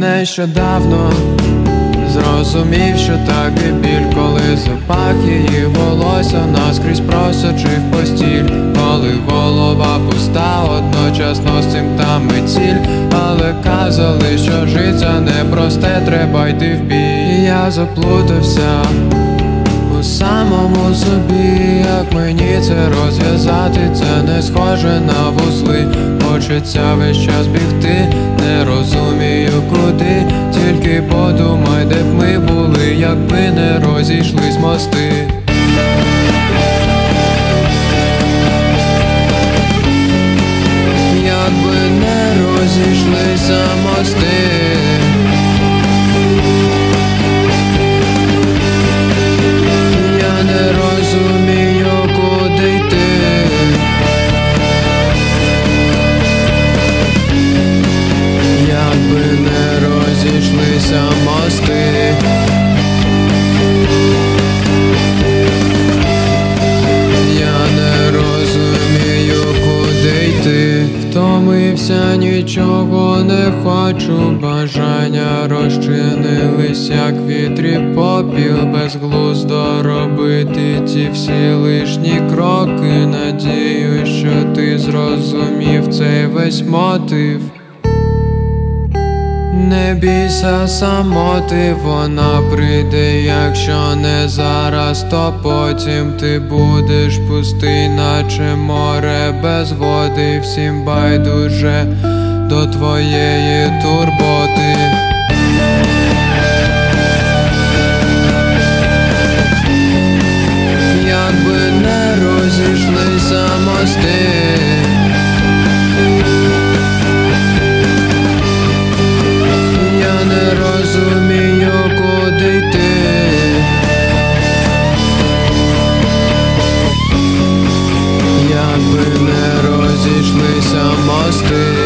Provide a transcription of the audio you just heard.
Нещодавно зрозумів, що так і біль, коли запах її волосся наскрізь просочив постіль, коли голова пуста, одночасно з цим там і ціль, але казали, що життя непросте, треба йти в бій. Я заплутався у самому собі, як мені це розв'язати, це не схоже на вузли. Хочеться весь час бігти, не куди, подумай, де б ми були, якби не розійшлись мости. Розійшлися мости. Я не розумію, куди йти. Втомився, нічого не хочу. Бажання розчинились, як вітрі попіл, безглуздо робити ці всі лишні кроки. Надію, що ти зрозумів цей весь мотив. Не бійся самоти, вона прийде, якщо не зараз, то потім ти будеш пустий, наче море без води, всім байдуже до твоєї турботи. якби не розійшлися мости.